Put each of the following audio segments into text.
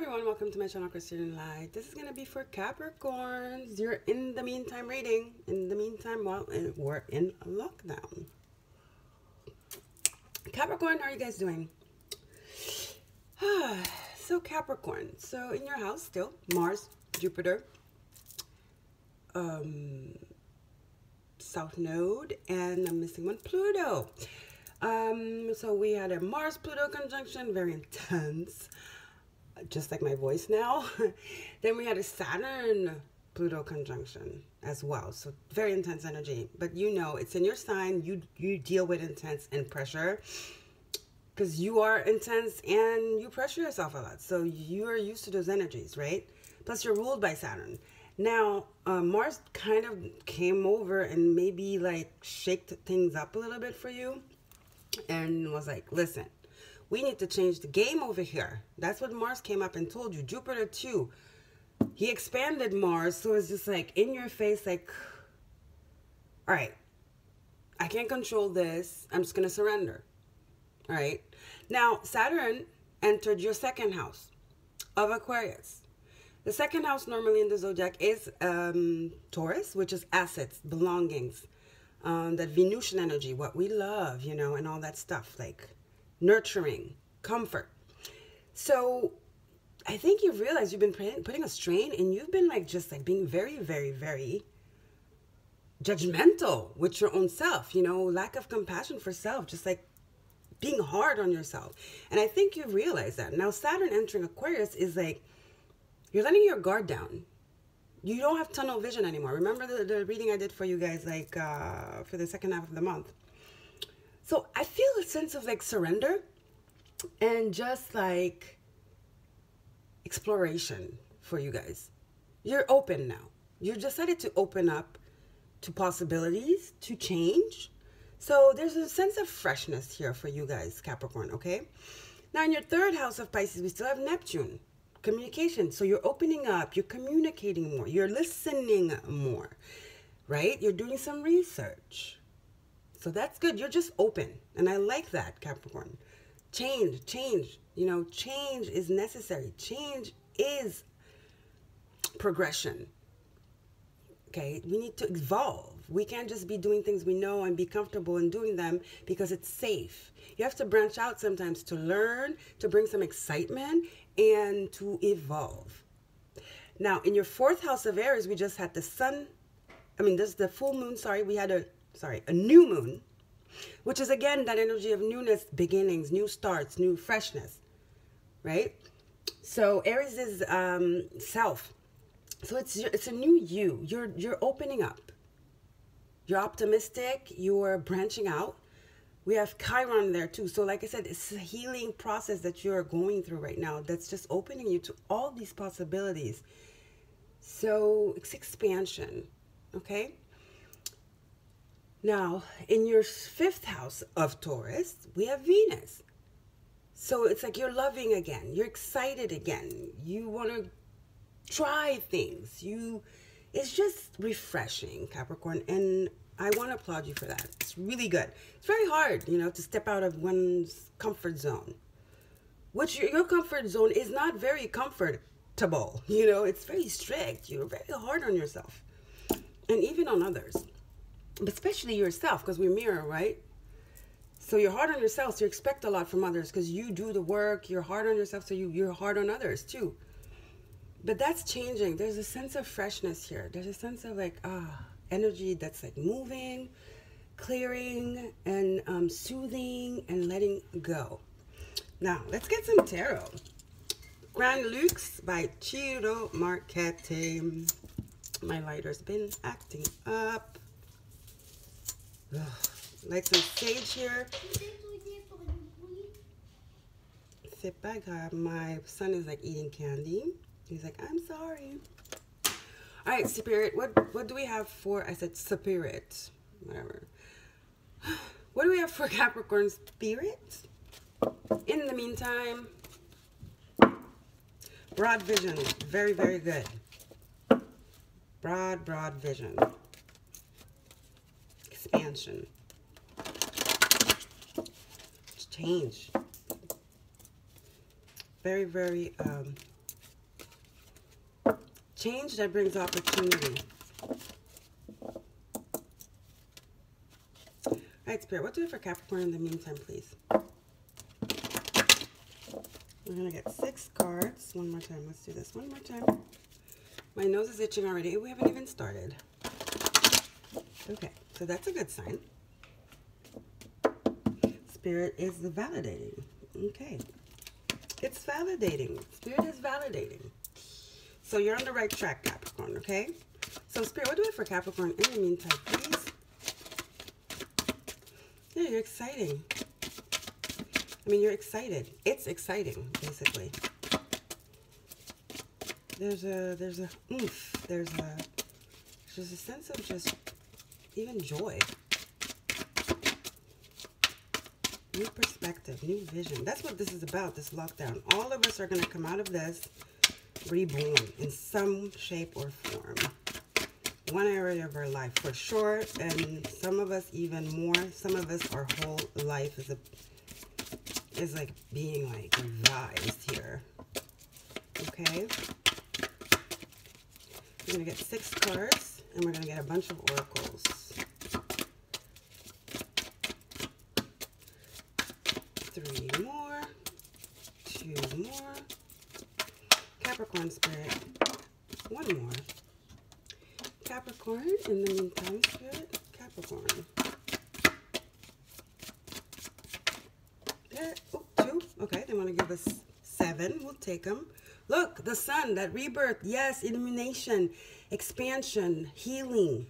everyone, welcome to my channel Crystallune Light. This is going to be for Capricorns. You're in the meantime reading. In the meantime, while we're in lockdown. Capricorn, how are you guys doing? so Capricorn, so in your house still, Mars, Jupiter, um, South Node, and I'm missing one, Pluto. Um, so we had a Mars-Pluto conjunction, very intense just like my voice now. then we had a Saturn Pluto conjunction as well. So very intense energy. But you know, it's in your sign. You you deal with intense and pressure because you are intense and you pressure yourself a lot. So you are used to those energies, right? Plus you're ruled by Saturn. Now, uh, Mars kind of came over and maybe like shaked things up a little bit for you and was like, listen, we need to change the game over here. That's what Mars came up and told you. Jupiter too. He expanded Mars, so it's just like in your face, like, all right, I can't control this. I'm just gonna surrender. All right. Now Saturn entered your second house of Aquarius. The second house normally in the zodiac is um, Taurus, which is assets, belongings, um, that Venusian energy, what we love, you know, and all that stuff like nurturing, comfort. So I think you've realized you've been putting a strain and you've been like just like being very, very, very judgmental with your own self, you know, lack of compassion for self, just like being hard on yourself. And I think you realize that. Now, Saturn entering Aquarius is like you're letting your guard down. You don't have tunnel vision anymore. Remember the, the reading I did for you guys, like uh, for the second half of the month? So I feel a sense of like surrender and just like exploration for you guys. You're open now. You decided to open up to possibilities, to change. So there's a sense of freshness here for you guys, Capricorn, okay? Now in your third house of Pisces, we still have Neptune, communication. So you're opening up, you're communicating more, you're listening more, right? You're doing some research. So that's good. You're just open. And I like that, Capricorn. Change, change. You know, change is necessary. Change is progression. Okay, we need to evolve. We can't just be doing things we know and be comfortable in doing them because it's safe. You have to branch out sometimes to learn, to bring some excitement, and to evolve. Now, in your fourth house of Aries, we just had the sun. I mean, this is the full moon. Sorry, we had a sorry, a new moon, which is again that energy of newness, beginnings, new starts, new freshness, right? So Aries is um, self. So it's it's a new you. You're you're opening up. You're optimistic. You're branching out. We have Chiron there too. So like I said, it's a healing process that you're going through right now. That's just opening you to all these possibilities. So it's expansion. Okay. Now, in your fifth house of Taurus, we have Venus. So it's like you're loving again. You're excited again. You want to try things. You it's just refreshing, Capricorn, and I want to applaud you for that. It's really good. It's very hard, you know, to step out of one's comfort zone. Which your, your comfort zone is not very comfortable. You know, it's very strict. You're very hard on yourself. And even on others especially yourself because we're mirror, right? So you're hard on yourself, so you expect a lot from others because you do the work. You're hard on yourself, so you, you're hard on others too. But that's changing. There's a sense of freshness here. There's a sense of like ah energy that's like moving, clearing, and um, soothing and letting go. Now let's get some tarot. Grand Luxe by Ciro Marchetti. My lighter's been acting up. Like some sage here. Sit back. My son is like eating candy. He's like, I'm sorry. All right, spirit. What what do we have for? I said spirit. Whatever. What do we have for Capricorn spirit? In the meantime, broad vision. Very, very good. Broad, broad vision expansion. Change. Very, very um, Change that brings opportunity. All right, Spirit, what do we for Capricorn in the meantime, please? We're going to get six cards. One more time. Let's do this one more time. My nose is itching already. We haven't even started. Okay, so that's a good sign. Spirit is validating. Okay. It's validating. Spirit is validating. So you're on the right track, Capricorn, okay? So Spirit, what do we for Capricorn in the meantime, please? Yeah, you're exciting. I mean, you're excited. It's exciting, basically. There's a, there's a oomph. There's a, there's a sense of just even joy. New perspective, new vision. That's what this is about, this lockdown. All of us are going to come out of this reborn in some shape or form. One area of our life for sure, and some of us even more. Some of us, our whole life is a is like being like revised here. Okay. We're gonna get six cards, and we're gonna get a bunch of oracles. Three more, two more. Capricorn Spirit, one more. Capricorn, in the meantime, Spirit, Capricorn. There, oh, two. Okay, they want to give us seven. We'll take them. Look, the sun, that rebirth. Yes, illumination, expansion, healing,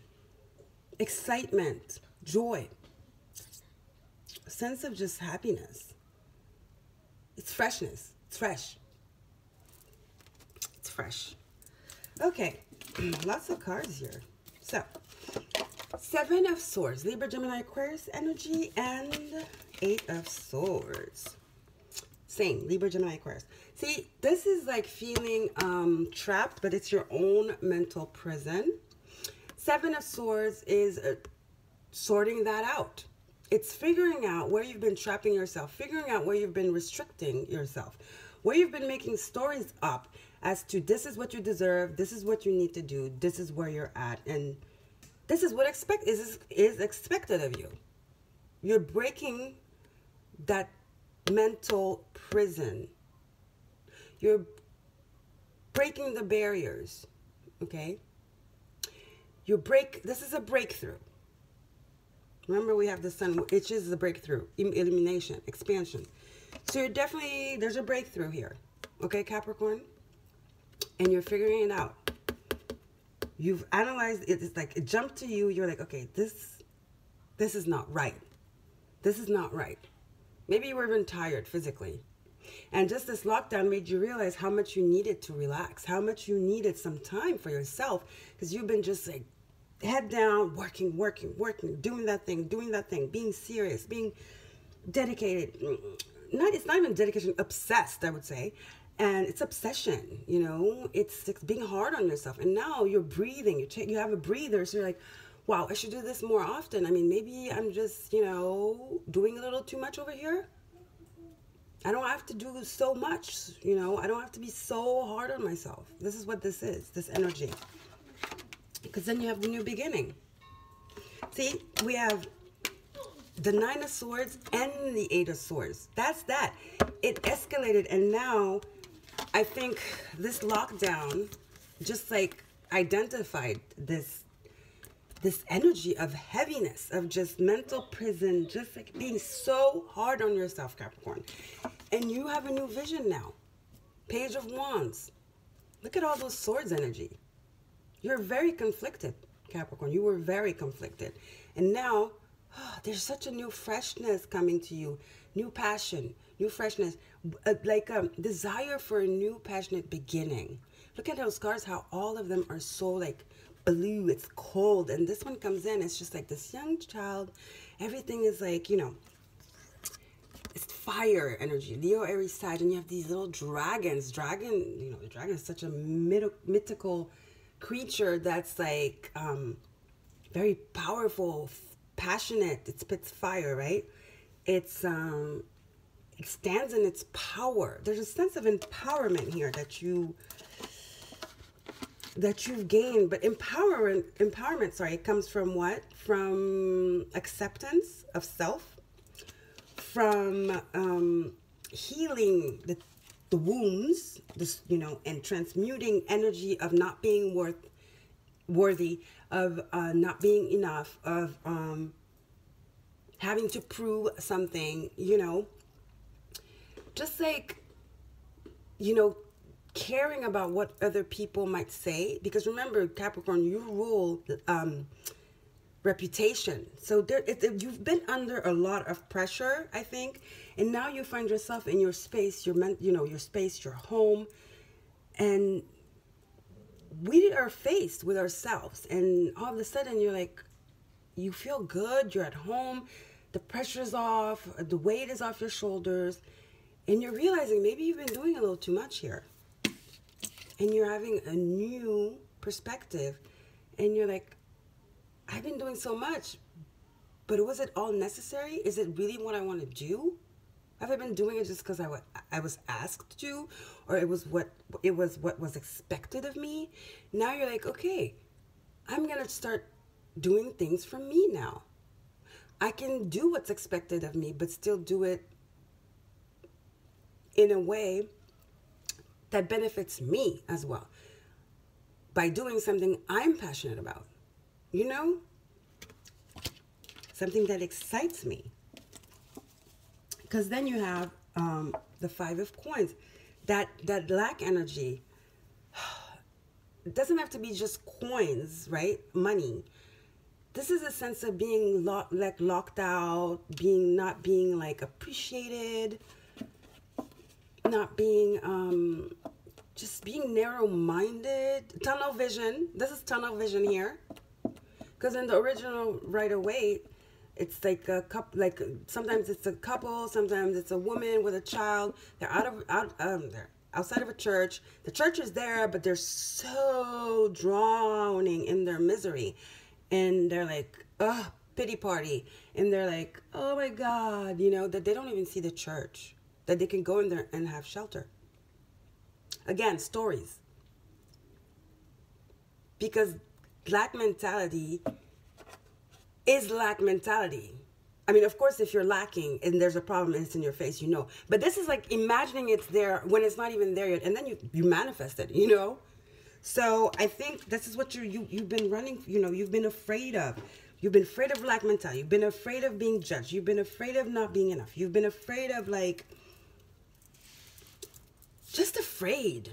excitement, joy, sense of just happiness. It's freshness. It's fresh It's fresh. Okay, lots of cards here. So, Seven of Swords, Libra, Gemini, Aquarius energy, and Eight of Swords. Same, Libra, Gemini, Aquarius. See, this is like feeling um, trapped, but it's your own mental prison. Seven of Swords is uh, sorting that out. It's figuring out where you've been trapping yourself, figuring out where you've been restricting yourself, where you've been making stories up as to this is what you deserve, this is what you need to do, this is where you're at, and this is what expect is is expected of you. You're breaking that mental prison. You're breaking the barriers. Okay? You break this is a breakthrough. Remember we have the sun, which is the breakthrough, elimination, expansion. So you're definitely there's a breakthrough here. Okay, Capricorn? and you're figuring it out. You've analyzed it. It's like it jumped to you. You're like, okay, this, this is not right. This is not right. Maybe you were even tired physically. And just this lockdown made you realize how much you needed to relax, how much you needed some time for yourself because you've been just like head down, working, working, working, doing that thing, doing that thing, being serious, being dedicated. Not it's not even dedication, obsessed, I would say. And it's obsession you know? It's, it's being hard on yourself. And now you're breathing you take you have a breather so you're like wow i should do this more often. I mean maybe i'm just you know doing a little too much over here i don't have to do so much you know? I don't have to be so hard on myself. This is what this is this energy. Because then you have the new beginning. See we have the nine of swords and the eight of swords. That's that. It escalated and now I think this lockdown just like identified this this energy of heaviness, of just mental prison, just like being so hard on yourself, Capricorn. And you have a new vision now. Page of Wands. Look at all those swords energy. You're very conflicted, Capricorn. You were very conflicted. And now, oh, there's such a new freshness coming to you, new passion, new freshness, uh, like a um, desire for a new passionate beginning. Look at those cards, how all of them are so like blue, it's cold. And this one comes in, it's just like this young child. Everything is like, you know, it's fire energy, Leo, Aries, Sag, and you have these little dragons. Dragon, you know, the dragon is such a mythical creature that's like um, very powerful, passionate. It spits fire, right? It's um, it stands in its power. There's a sense of empowerment here that you that you've gained but empowerment empowerment sorry it comes from what from acceptance of self from um, healing the, the wounds this you know and transmuting energy of not being worth worthy of uh, not being enough of um, having to prove something you know? Just like you know caring about what other people might say because remember capricorn you rule um, reputation. So there it, it, you've been under a lot of pressure i think and now you find yourself in your space your men, you know your space your home and we are faced with ourselves and all of a sudden you're like you feel good you're at home the pressure's off the weight is off your shoulders and you're realizing maybe you've been doing a little too much here. And you're having a new perspective and you're like i've been doing so much but was it all necessary? Is it really what i want to do? Have i been doing it just because I, I was asked to? Or it was what it was what was expected of me? Now you're like okay i'm gonna start doing things for me now. I can do what's expected of me but still do it in a way that benefits me as well. By doing something I'm passionate about. You know? Something that excites me. Because then you have um, the five of coins. That that lack energy. It doesn't have to be just coins, right? Money. This is a sense of being like locked out, being not being like appreciated, not being um, just being narrow-minded tunnel vision this is tunnel vision here because in the original Rider-Waite it's like a couple like sometimes it's a couple sometimes it's a woman with a child they're out of out um they're outside of a church the church is there but they're so drowning in their misery and they're like oh pity party and they're like oh my god you know that they don't even see the church that they can go in there and have shelter. Again, stories. Because lack mentality is lack mentality. I mean, of course, if you're lacking and there's a problem and it's in your face, you know. But this is like imagining it's there when it's not even there yet, and then you you manifest it, you know. So I think this is what you you you've been running. You know, you've been afraid of. You've been afraid of lack mentality. You've been afraid of being judged. You've been afraid of not being enough. You've been afraid of like just afraid.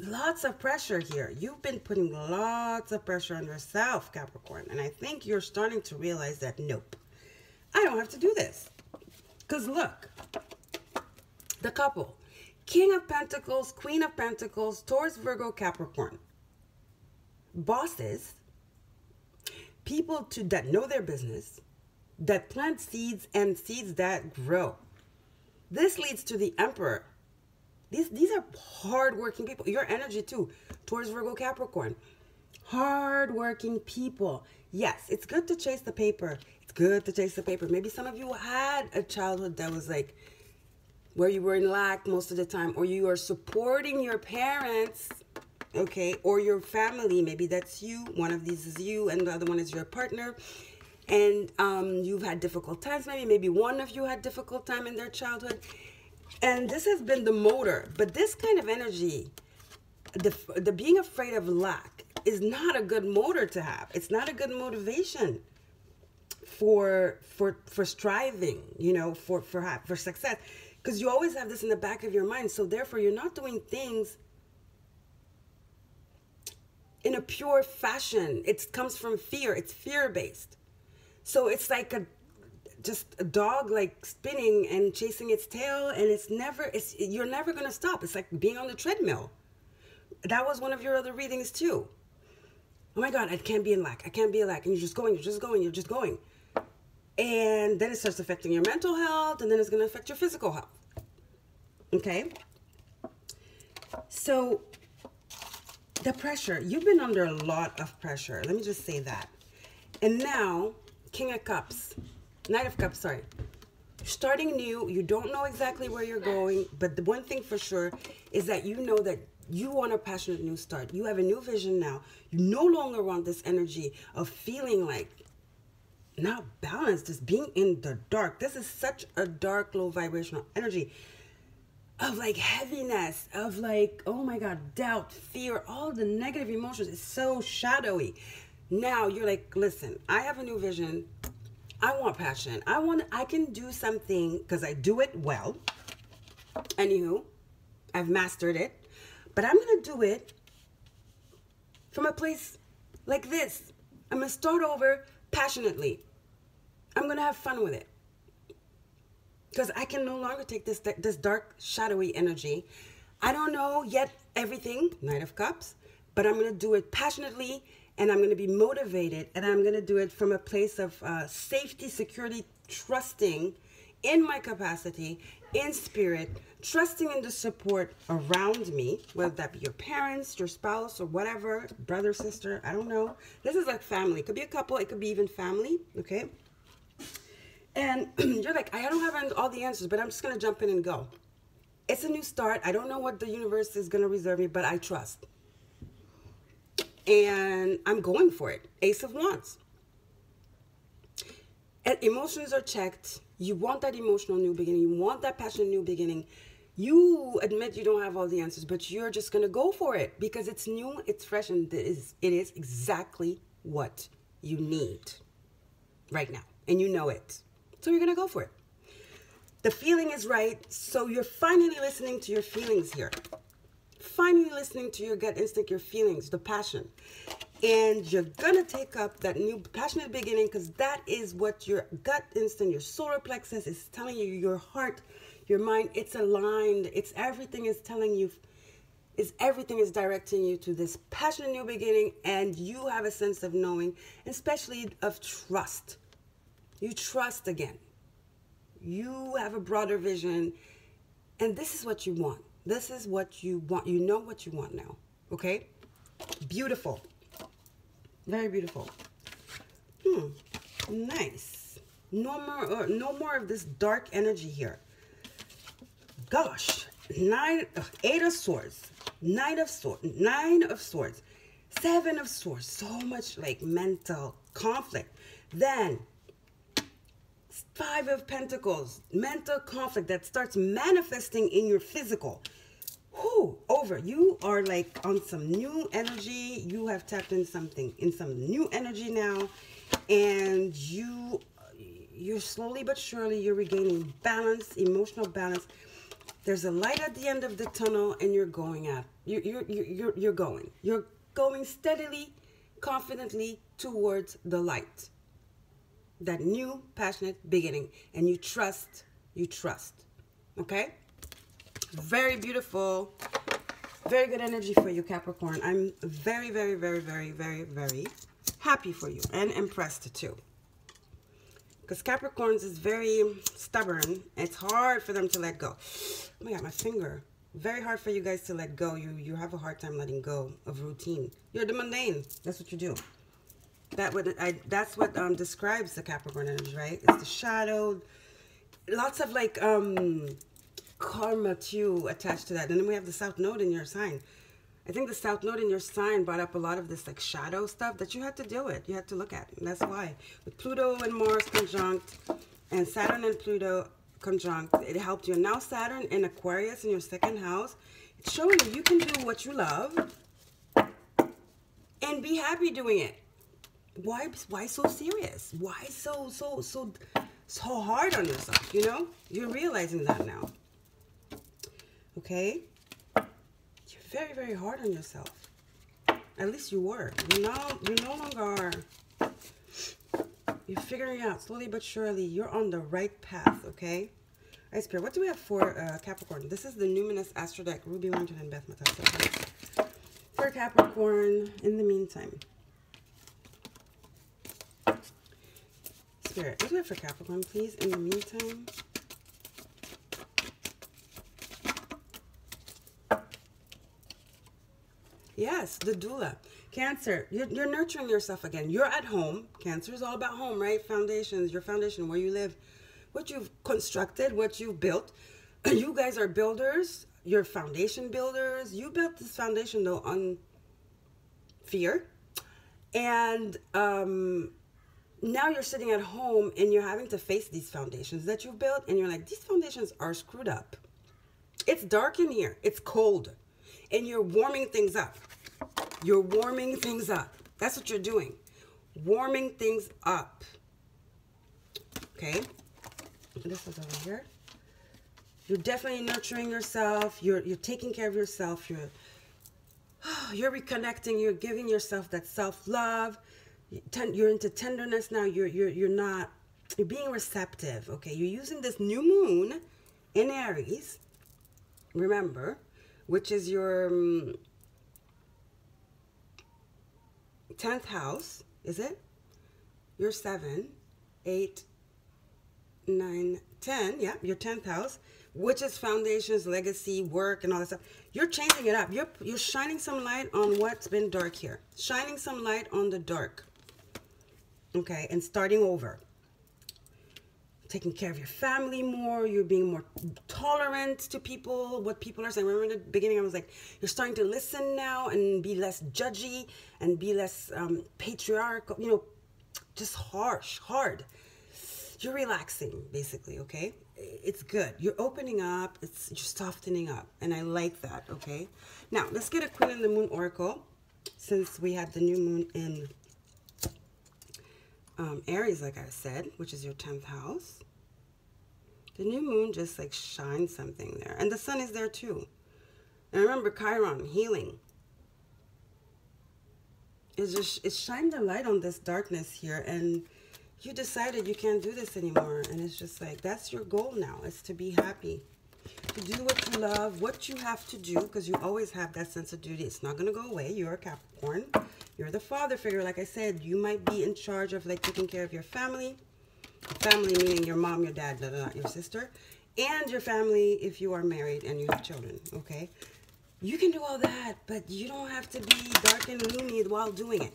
Lots of pressure here. You've been putting lots of pressure on yourself, Capricorn. And I think you're starting to realize that, nope, I don't have to do this. Because look, the couple, King of Pentacles, Queen of Pentacles, Taurus, Virgo, Capricorn. Bosses, people to that know their business, that plant seeds and seeds that grow. This leads to the Emperor, these these are hardworking people. Your energy too, towards Virgo Capricorn. Hardworking people. Yes, it's good to chase the paper. It's good to chase the paper. Maybe some of you had a childhood that was like where you were in lack most of the time, or you are supporting your parents, okay, or your family. Maybe that's you. One of these is you, and the other one is your partner and um, you've had difficult times maybe maybe one of you had difficult time in their childhood and this has been the motor. But this kind of energy, the, the being afraid of lack, is not a good motor to have. It's not a good motivation for for for striving, you know, for for for success, because you always have this in the back of your mind. So therefore, you're not doing things in a pure fashion. It comes from fear. It's fear based. So it's like a just a dog like spinning and chasing its tail and it's never it's you're never going to stop. It's like being on the treadmill. That was one of your other readings too. Oh my god i can't be in lack. I can't be in lack. And you're just going you're just going you're just going. And then it starts affecting your mental health and then it's going to affect your physical health. Okay? So the pressure. You've been under a lot of pressure. Let me just say that. And now king of cups Knight of Cups, sorry. Starting new, you don't know exactly where you're going, but the one thing for sure is that you know that you want a passionate new start. You have a new vision now. You no longer want this energy of feeling like not balanced, just being in the dark. This is such a dark, low vibrational energy of like heaviness, of like, oh my God, doubt, fear, all the negative emotions. It's so shadowy. Now you're like, listen, I have a new vision. I want passion. I want, I can do something because I do it well. Anywho, I've mastered it. But I'm going to do it from a place like this. I'm going to start over passionately. I'm going to have fun with it. Because I can no longer take this, this dark, shadowy energy. I don't know yet everything, Knight of Cups, but I'm going to do it passionately and I'm going to be motivated and I'm going to do it from a place of uh, safety, security, trusting in my capacity, in spirit, trusting in the support around me, whether that be your parents, your spouse, or whatever, brother, sister, I don't know. This is like family. It could be a couple, it could be even family, okay? And you're like, I don't have all the answers, but I'm just going to jump in and go. It's a new start. I don't know what the universe is going to reserve me, but I trust. And I'm going for it. Ace of Wands. And emotions are checked you want that emotional new beginning. You want that passionate new beginning. You admit you don't have all the answers, but you're just gonna go for it because it's new, it's fresh, and it is, it is exactly what you need right now, and you know it. So you're gonna go for it. The feeling is right, so you're finally listening to your feelings here. Finally listening to your gut instinct, your feelings, the passion. And you're gonna take up that new passionate beginning because that is what your gut instinct your solar plexus is telling you your heart your mind it's aligned it's everything is telling you is everything is directing you to this passionate new beginning and you have a sense of knowing especially of trust. You trust again. You have a broader vision and this is what you want this is what you want you know what you want now okay beautiful very beautiful. Hmm. Nice. No more, uh, no more of this dark energy here. Gosh. Nine, uh, eight of swords. Nine of swords. Nine of swords. Seven of swords. So much like mental conflict. Then five of pentacles. Mental conflict that starts manifesting in your physical whew, over. You are like on some new energy. You have tapped in something, in some new energy now. And you, you're slowly but surely, you're regaining balance, emotional balance. There's a light at the end of the tunnel and you're going up. You're, you're, you're, you're going. You're going steadily, confidently towards the light. That new, passionate beginning. And you trust, you trust. Okay? Very beautiful. Very good energy for you, Capricorn. I'm very, very, very, very, very, very happy for you and impressed too. Because Capricorns is very stubborn. It's hard for them to let go. Oh my God, my finger. Very hard for you guys to let go. You you have a hard time letting go of routine. You're the mundane. That's what you do. That would I. That's what um describes the Capricorn energy, right? It's the shadow. Lots of like um karma too attached to that. And then we have the South Node in your sign. I think the South Node in your sign brought up a lot of this like shadow stuff that you had to deal with. You had to look at. And that's why. With Pluto and Mars conjunct and Saturn and Pluto conjunct, it helped you. And now Saturn in Aquarius in your second house, it's showing you you can do what you love and be happy doing it. Why why so serious? Why so so so so hard on yourself, you know? You're realizing that now okay? You're very, very hard on yourself. At least you were. You now, you no longer are. You're figuring out slowly but surely. You're on the right path, okay? Ice Spirit, what do we have for uh, Capricorn? This is the Numinous Astro Deck, Ruby Lantern, and Beth Matassa. For Capricorn, in the meantime. Spirit, what do have for Capricorn, please? In the meantime. Yes, the doula. Cancer, you're, you're, nurturing yourself again. You're at home. Cancer is all about home, right? Foundations, your foundation, where you live, what you've constructed, what you've built. You guys are builders. you're foundation builders. You built this foundation though on fear. And um, now you're sitting at home and you're having to face these foundations that you've built, and you're like, these foundations are screwed up. It's dark in here, it's cold, and you're warming things up. You're warming things up. That's what you're doing. Warming things up. Okay? This is over here. You're definitely nurturing yourself. You're you're taking care of yourself. You're you're reconnecting. You're giving yourself that self-love. You're into tenderness now. You're you're you're not you're being receptive. Okay? You're using this new moon in Aries. Remember, which is your um, 10th house, is it? Your 7, 8, 9, 10. Yeah, your 10th house, which is foundations, legacy, work, and all that stuff. You're changing it up. You're, you're shining some light on what's been dark here. Shining some light on the dark. Okay, and starting over taking care of your family more. You're being more tolerant to people, what people are saying. Remember in the beginning, I was like, you're starting to listen now and be less judgy and be less um, patriarchal, you know, just harsh, hard. You're relaxing, basically, okay? It's good. You're opening up, it's you're softening up, and I like that, okay? Now, let's get a Queen in the Moon Oracle since we had the new moon in um, Aries, like I said, which is your 10th house. The new moon just like shines something there. And the sun is there too. And remember Chiron, healing. It's just, it shined a light on this darkness here and you decided you can't do this anymore. And it's just like, that's your goal now, is to be happy. To do what you love, what you have to do, because you always have that sense of duty. It's not going to go away. You're a Capricorn. You're the father figure. Like I said, you might be in charge of like taking care of your family. Family meaning your mom, your dad, blah, blah, blah, your sister. And your family if you are married and you have children, okay? You can do all that, but you don't have to be dark and gloomy while doing it.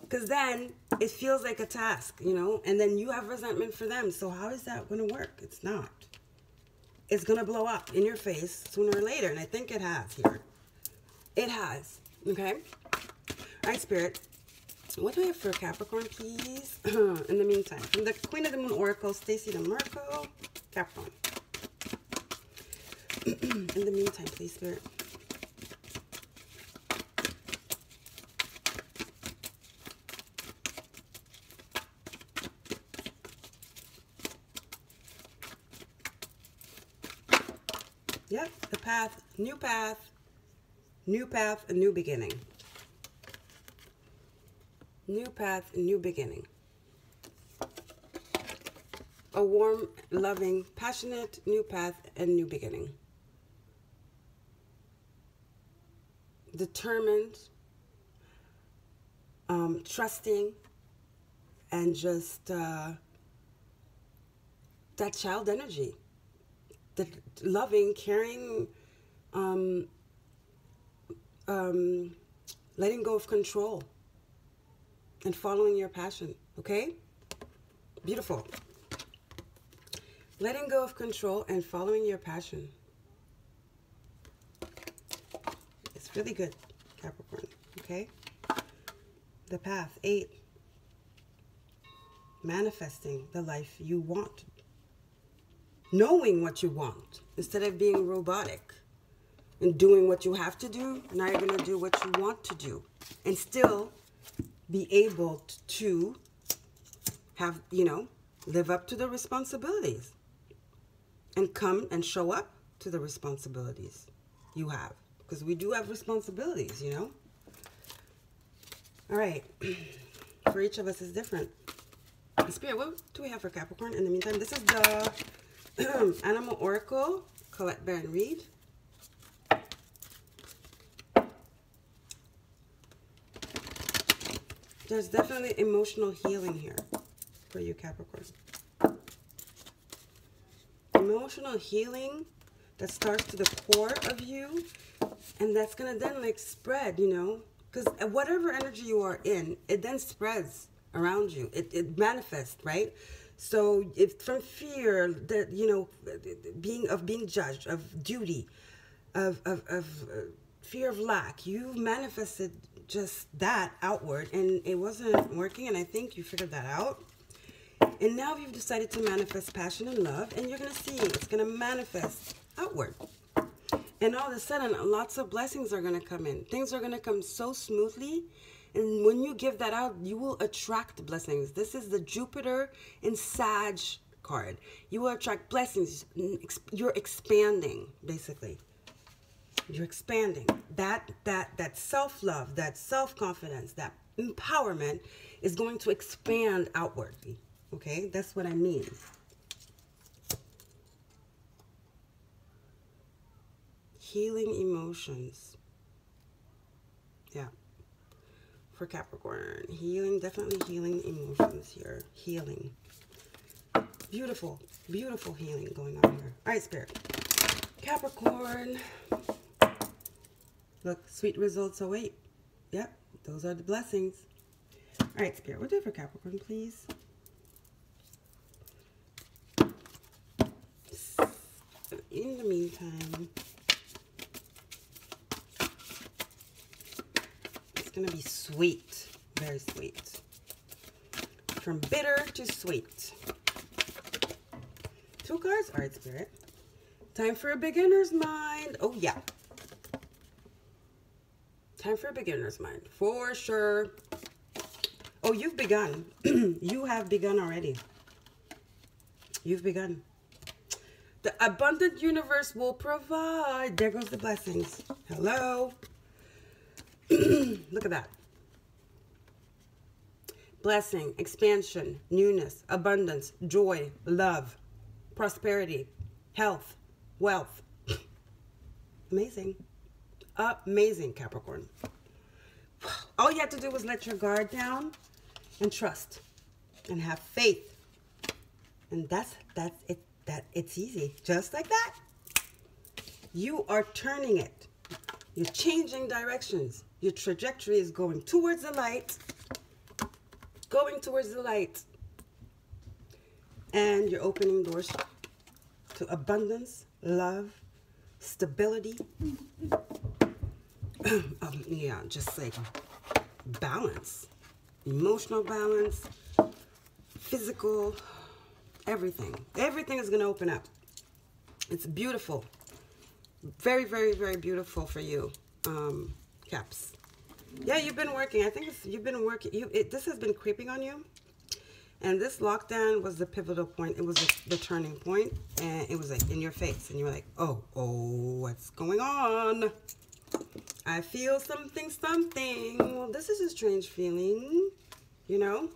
Because then it feels like a task, you know? And then you have resentment for them. So how is that going to work? It's not. It's going to blow up in your face sooner or later. And I think it has here. It has, okay? All right, Spirit. What do we have for Capricorn, please? In the meantime, from the Queen of the Moon Oracle, Stacey Demarco, Capricorn. In the meantime, please, Spirit. Yep, the path, new path, new path, a new beginning. New path, new beginning. A warm, loving, passionate new path and new beginning. Determined, um, trusting, and just uh, that child energy. The loving, caring, um, um, letting go of control and following your passion, okay? Beautiful. Letting go of control and following your passion. It's really good, Capricorn, okay? The path, eight. Manifesting the life you want. Knowing what you want instead of being robotic and doing what you have to do. Now you're going to do what you want to do and still be able to have, you know, live up to the responsibilities and come and show up to the responsibilities you have. Because we do have responsibilities, you know. All right. for each of us is different. Spirit, what do we have for Capricorn? In the meantime, this is the Animal Oracle, Colette Baron Reid. There's definitely emotional healing here for you, Capricorn. Emotional healing that starts to the core of you, and that's to then like spread, you know, because whatever energy you are in, it then spreads around you. It, it manifests, right? So if from fear that, you know, being of being judged, of duty, of, of, of uh, fear of lack. you've manifested just that outward and it wasn't working. And I think you figured that out. And now you've decided to manifest passion and love, and you're going to see it's going to manifest outward. And all of a sudden, lots of blessings are going to come in. Things are going to come so smoothly. And when you give that out, you will attract blessings. This is the Jupiter and Sag card. You will attract blessings. You're expanding, basically. You're expanding. That that that self-love, that self-confidence, that empowerment is going to expand outwardly. Okay? That's what I mean. Healing emotions. Yeah. For Capricorn. Healing, definitely healing emotions here. Healing. Beautiful, beautiful healing going on here. All right, Spirit. Capricorn. Look, sweet results await. Yep, those are the blessings. All right, Spirit, we'll do for Capricorn, please. In the meantime, it's going to be sweet. Very sweet. From bitter to sweet. Two cards. All right, Spirit. Time for a beginner's mind. Oh, yeah. Time for a beginner's mind. For sure. Oh, you've begun. you have begun already. You've begun. The abundant universe will provide. There goes the blessings. Hello. Look at that. Blessing, expansion, newness, abundance, joy, love, prosperity, health, wealth. Amazing. Amazing, Capricorn. All you have to do is let your guard down and trust and have faith. And that's that's it that it's easy. Just like that. You are turning it. You're changing directions. Your trajectory is going towards the light. Going towards the light and you're opening doors to abundance, love, stability. um, yeah, just like balance, emotional balance, physical, everything. Everything is going to open up. It's beautiful. Very, very, very beautiful for you, um, Caps. Yeah, you've been working. I think you've been working. You, it, this has been creeping on you. And this lockdown was the pivotal point. It was the, turning point, and it was like in your face, and you were like, "Oh, oh, what's going on? I feel something, something." Well, this is a strange feeling, you know,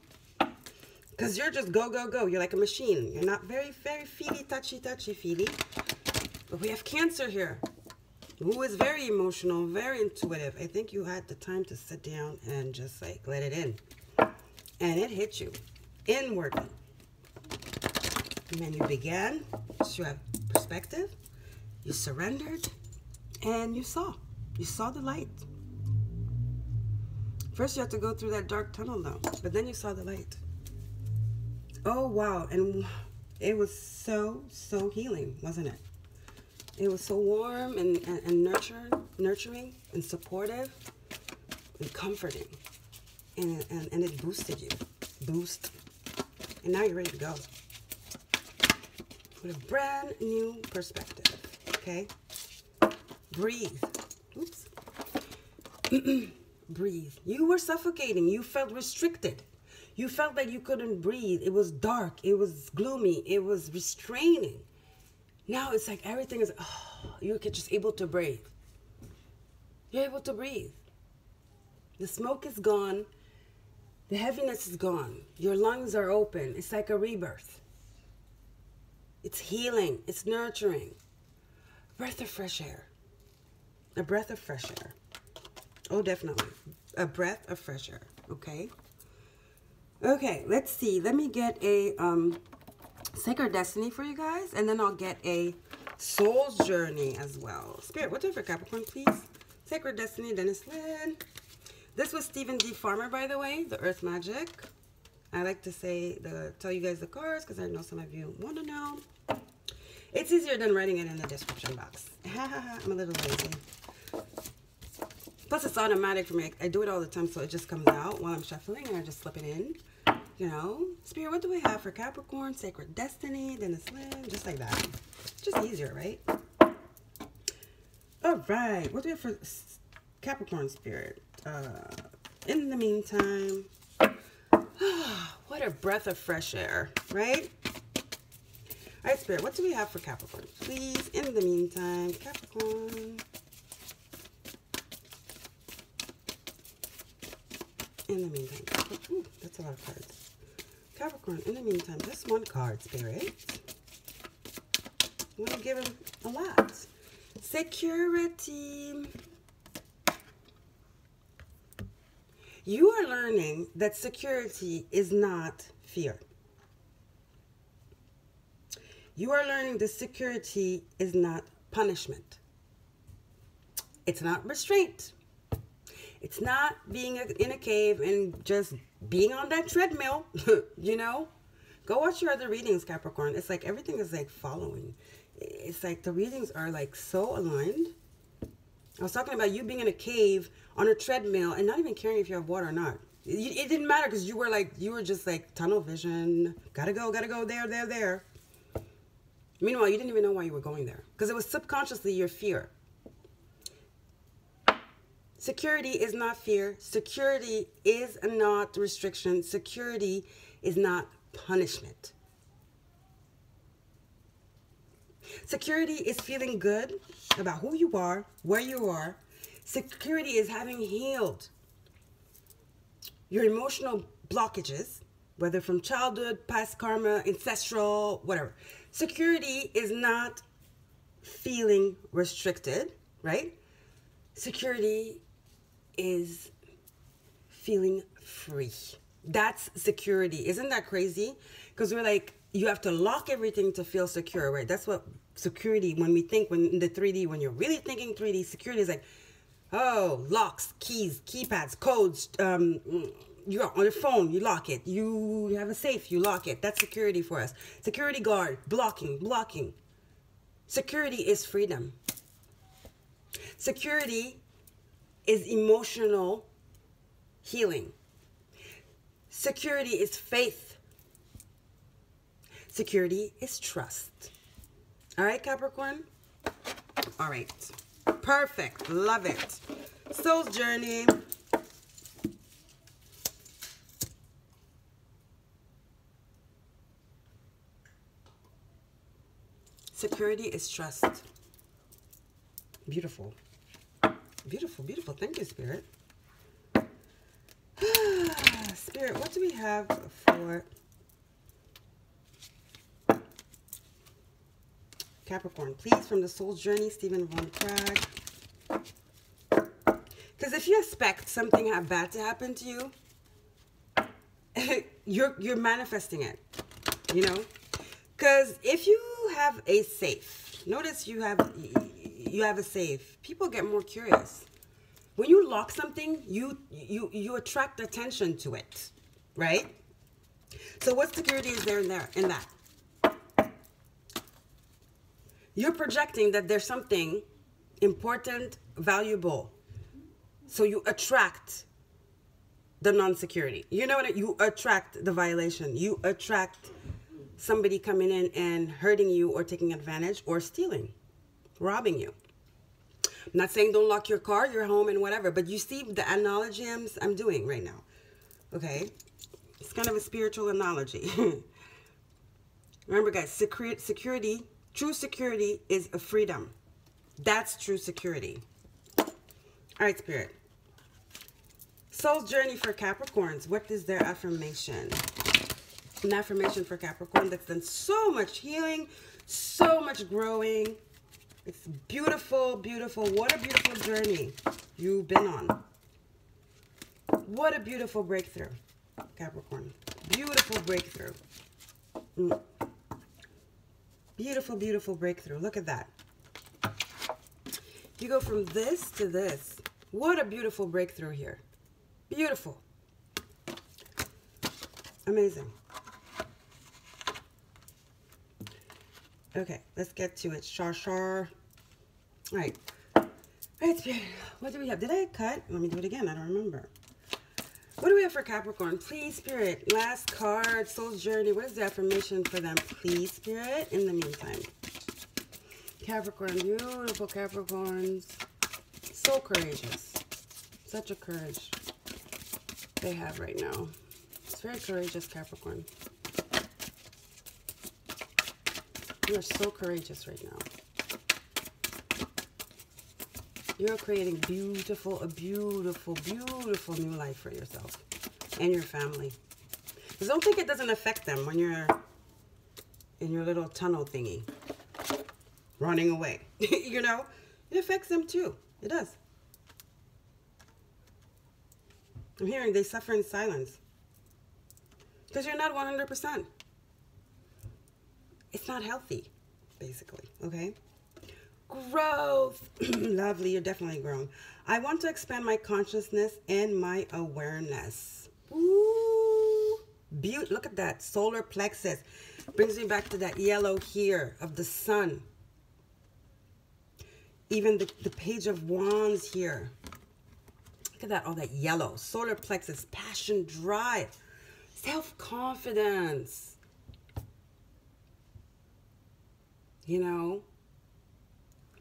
because you're just go, go, go. You're like a machine. You're not very, very feely, touchy, touchy, feely. But we have Cancer here, who is very emotional, very intuitive. I think you had the time to sit down and just like let it in, and it hit you inwardly. And then you began to have perspective, you surrendered, and you saw. You saw the light. First, you have to go through that dark tunnel, though, but then you saw the light. Oh, wow. And it was so, so healing, wasn't it? It was so warm and, and, and nurturing, nurturing and supportive and comforting. And, and, and it boosted you. Boost and now you're ready to go. With a brand new perspective, okay? Breathe. Breathe. You were suffocating. You felt restricted. You felt that you couldn't breathe. It was dark. It was gloomy. It was restraining. Now it's like everything is, oh, you're just able to breathe. You're able to breathe. The smoke is gone. The heaviness is gone. Your lungs are open. It's like a rebirth. It's healing. It's nurturing. A breath of fresh air. A breath of fresh air. Oh, definitely. A breath of fresh air. Okay. Okay, let's see. Let me get a um, Sacred Destiny for you guys, and then I'll get a Soul's Journey as well. Spirit, what do for Capricorn, please? Sacred Destiny, Denise Linn. This was Stephen D. Farmer, by the way, the Earth Magic. I like to say the tell you guys the cards because I know some of you want to know. It's easier than writing it in the description box. I'm a little lazy. Plus, it's automatic for me. I do it all the time, so it just comes out while I'm shuffling, and I just slip it in. You know, Spirit, what do we have for Capricorn? Sacred Destiny, Denise Linn, just like that. Just easier, right? All right, what do we have for Capricorn Spirit? Uh, in the meantime, what a breath of fresh air, right? All right, Spirit, what do we have for Capricorn? Please, in the meantime, Capricorn. In the meantime, that's a lot of cards. Capricorn, in the meantime, just one card, Spirit. Want to give him a lot. Security. You are learning that security is not fear. You are learning that security is not punishment. It's not restraint. It's not being in a cave and just being on that treadmill, you know? Go watch your other readings, Capricorn. It's like everything is like following. It's like the readings are like so aligned. I was talking about you being in a cave on a treadmill and not even caring if you have water or not. It, it didn't matter because you were like, you were just like tunnel vision. Gotta go, gotta go there, there, there. Meanwhile, you didn't even know why you were going there because it was subconsciously your fear. Security is not fear. Security is not restriction. Security is not punishment. Security is feeling good about who you are, where you are. Security is having healed your emotional blockages, whether from childhood, past karma, ancestral, whatever. Security is not feeling restricted, right? Security is feeling free. That's security. Isn't that crazy? Because we're like, you have to lock everything to feel secure, right? That's what security, when we think, when in the 3D, when you're really thinking 3D, security is like, oh, locks, keys, keypads, codes, um, you're on your phone, you lock it. You have a safe, you lock it. That's security for us. Security guard, blocking, blocking. Security is freedom. Security is emotional healing. Security is faith. Security is trust. All right, Capricorn? All right. Perfect. Love it. Soul's Journey. Security is trust. Beautiful. Beautiful, beautiful. Thank you, Spirit. Spirit, what do we have for Capricorn? Please, from the Soul Journey, Stephen Van Praagh. Because if you expect something bad to happen to you, you're you're manifesting it. You know? Because if you have a safe, notice you have you have a safe, people get more curious. When you lock something, you you you attract attention to it, right? So what security is there in there in that? You're projecting that there's something important, valuable. So you attract the non-security. You know what? You attract the violation. You attract somebody coming in and hurting you or taking advantage or stealing, robbing you. Not saying don't lock your car, your home, and whatever, but you see the analogy I'm, I'm doing right now. Okay? It's kind of a spiritual analogy. Remember, guys, security, true security is a freedom. That's true security. All right, Spirit. Soul's journey for Capricorns. What is their affirmation? An affirmation for Capricorn that's done so much healing, so much growing, it's beautiful, beautiful. What a beautiful journey you've been on. What a beautiful breakthrough, Capricorn. Beautiful breakthrough. Mm. Beautiful, beautiful breakthrough. Look at that. You go from this to this. What a beautiful breakthrough here. Beautiful. Amazing. Okay, let's get to it. Shar shar. All right. All right, Spirit. What do we have? Did I cut? Let me do it again. I don't remember. What do we have for Capricorn? Please, Spirit. Last card, Soul's Journey. What is the affirmation for them? Please, Spirit. In the meantime. Capricorn, beautiful Capricorns. So courageous. Such a courage they have right now. It's very courageous, Capricorn. You are so courageous right now. You're creating beautiful, a beautiful, beautiful new life for yourself and your family. Because don't think it doesn't affect them when you're in your little tunnel thingy running away. you know, it affects them too. It does. I'm hearing they suffer in silence. Because you're not 100%. It's not healthy, basically, okay? Growth. Lovely, you're definitely growing. I want to expand my consciousness and my awareness. Ooh. Beaut look at that. Solar plexus. Brings me back to that yellow here of the sun. Even the, the page of wands here. Look at that, all that yellow. Solar plexus, passion, drive, self-confidence. You know,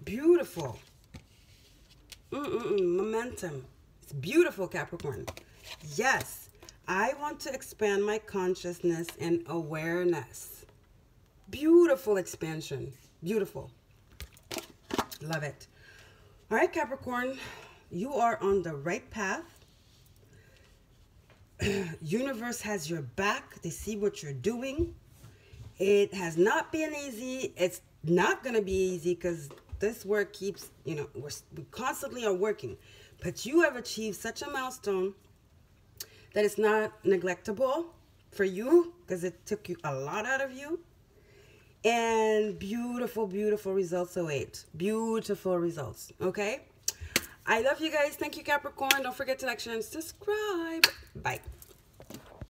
beautiful. Mm -mm -mm, momentum. It's beautiful, Capricorn. Yes, I want to expand my consciousness and awareness. Beautiful expansion. Beautiful. Love it. All right, Capricorn, you are on the right path. Universe has your back. They see what you're doing. It has not been easy. It's not going to be easy because this work keeps, you know, we're, we constantly are working. But you have achieved such a milestone that it's not neglectable for you because it took you a lot out of you and beautiful, beautiful results await. Beautiful results, okay? I love you guys. Thank you, Capricorn. Don't forget to like, share, and subscribe. Bye.